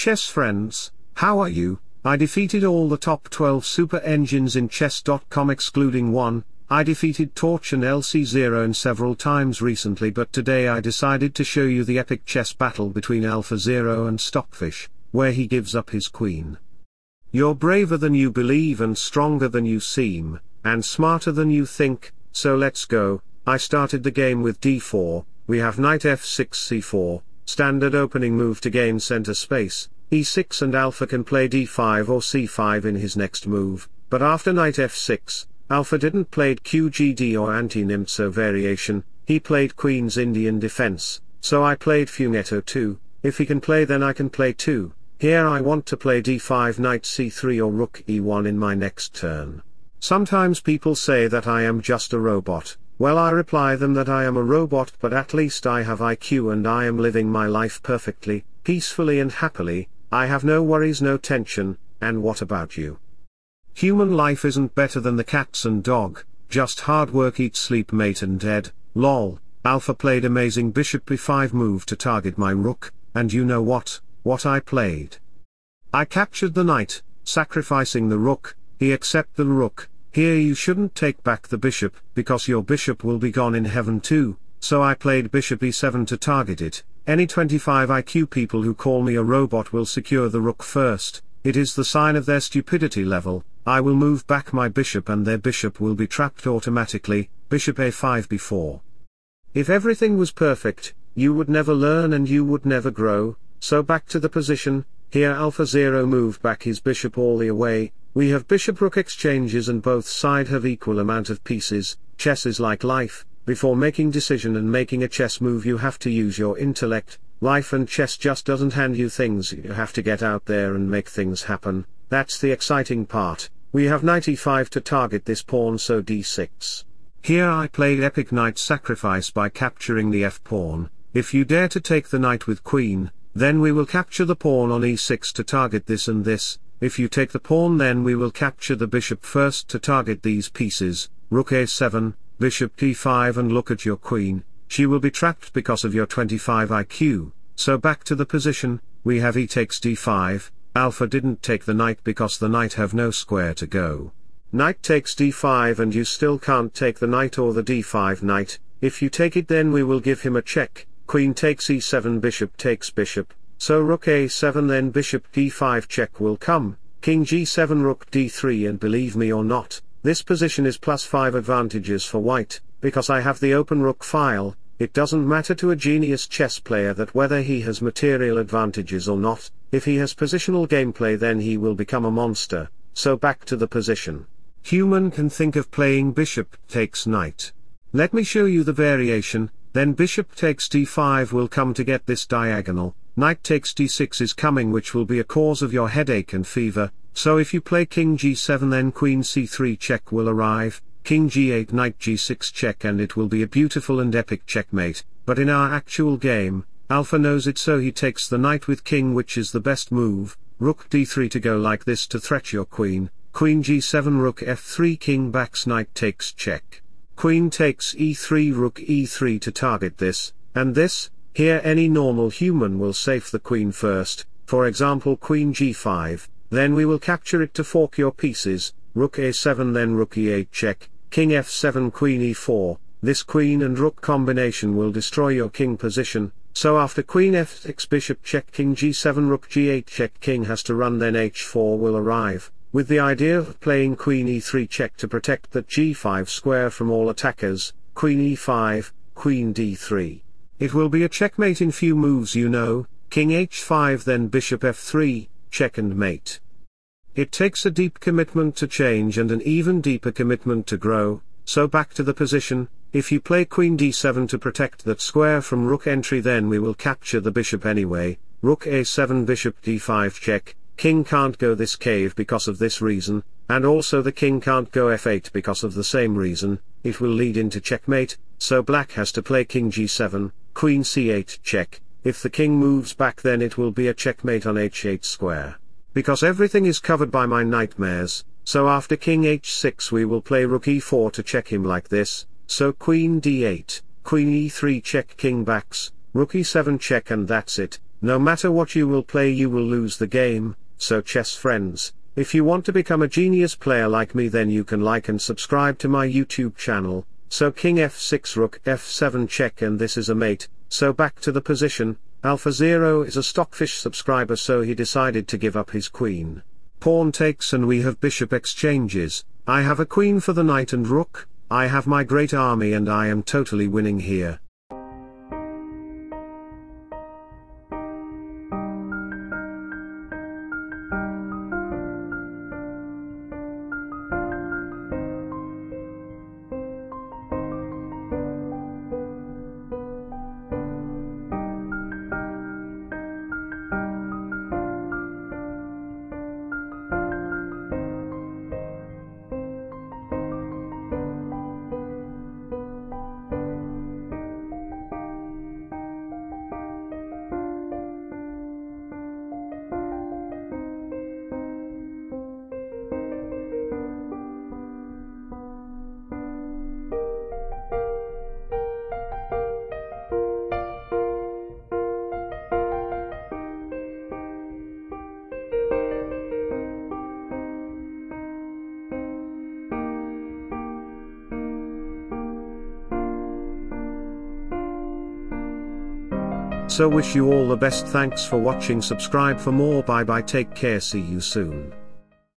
chess friends, how are you? I defeated all the top 12 super engines in chess.com excluding one, I defeated Torch and LC0 and several times recently but today I decided to show you the epic chess battle between Alpha Zero and Stockfish, where he gives up his queen. You're braver than you believe and stronger than you seem, and smarter than you think, so let's go, I started the game with d4, we have knight f6 c4, standard opening move to gain center space, e6 and alpha can play d5 or c5 in his next move, but after knight f6, alpha didn't played qgd or anti-Nimzo variation, he played queen's Indian defense, so I played fianchetto 2, if he can play then I can play too, here I want to play d5 knight c3 or rook e1 in my next turn. Sometimes people say that I am just a robot, well I reply them that I am a robot but at least I have IQ and I am living my life perfectly, peacefully and happily, I have no worries no tension, and what about you? Human life isn't better than the cats and dog, just hard work eat sleep mate and dead, lol, alpha played amazing bishop b5 move to target my rook, and you know what, what I played. I captured the knight, sacrificing the rook, he accept the rook, here you shouldn't take back the bishop, because your bishop will be gone in heaven too, so I played bishop e7 to target it. Any 25 IQ people who call me a robot will secure the rook first, it is the sign of their stupidity level, I will move back my bishop and their bishop will be trapped automatically, bishop a5 b4. If everything was perfect, you would never learn and you would never grow, so back to the position, here Alpha Zero moved back his bishop all the way, we have bishop-rook exchanges and both side have equal amount of pieces, chess is like life, before making decision and making a chess move you have to use your intellect, life and chess just doesn't hand you things you have to get out there and make things happen, that's the exciting part, we have knight e5 to target this pawn so d6. Here I played epic knight sacrifice by capturing the f-pawn, if you dare to take the knight with queen, then we will capture the pawn on e6 to target this and this, if you take the pawn then we will capture the bishop first to target these pieces, rook a7, bishop d5 and look at your queen, she will be trapped because of your 25 IQ, so back to the position, we have e takes d5, alpha didn't take the knight because the knight have no square to go. Knight takes d5 and you still can't take the knight or the d5 knight, if you take it then we will give him a check, queen takes e7 bishop takes bishop, so rook a7 then bishop d5 check will come, king g7 rook d3 and believe me or not, this position is plus 5 advantages for white, because I have the open rook file, it doesn't matter to a genius chess player that whether he has material advantages or not, if he has positional gameplay then he will become a monster, so back to the position. Human can think of playing bishop takes knight. Let me show you the variation, then bishop takes d5 will come to get this diagonal, knight takes d6 is coming which will be a cause of your headache and fever, so if you play king g7 then queen c3 check will arrive, king g8 knight g6 check and it will be a beautiful and epic checkmate, but in our actual game, alpha knows it so he takes the knight with king which is the best move, rook d3 to go like this to threat your queen, queen g7 rook f3 king backs knight takes check. Queen takes e3 rook e3 to target this, and this, here any normal human will save the queen first, for example queen g5, then we will capture it to fork your pieces, rook a7 then rook e8 check, king f7 queen e4, this queen and rook combination will destroy your king position, so after queen f6 bishop check king g7 rook g8 check king has to run then h4 will arrive, with the idea of playing queen e3 check to protect that g5 square from all attackers, queen e5, queen d3. It will be a checkmate in few moves you know, king h5 then bishop f3, check and mate. It takes a deep commitment to change and an even deeper commitment to grow, so back to the position, if you play queen d7 to protect that square from rook entry then we will capture the bishop anyway, rook a7 bishop d5 check, king can't go this cave because of this reason, and also the king can't go f8 because of the same reason, it will lead into checkmate, so black has to play king g7, queen c8 check, if the king moves back then it will be a checkmate on h8 square. Because everything is covered by my nightmares, so after king h6 we will play rook e4 to check him like this, so queen d8, queen e3 check king backs, rook e7 check and that's it, No matter what you will play you will lose the game, so chess friends, if you want to become a genius player like me then you can like and subscribe to my YouTube channel, so king f6 rook f7 check and this is a mate, so back to the position, Alpha Zero is a stockfish subscriber so he decided to give up his queen. Pawn takes and we have bishop exchanges, I have a queen for the knight and rook, I have my great army and I am totally winning here. So wish you all the best. Thanks for watching. Subscribe for more. Bye bye. Take care. See you soon.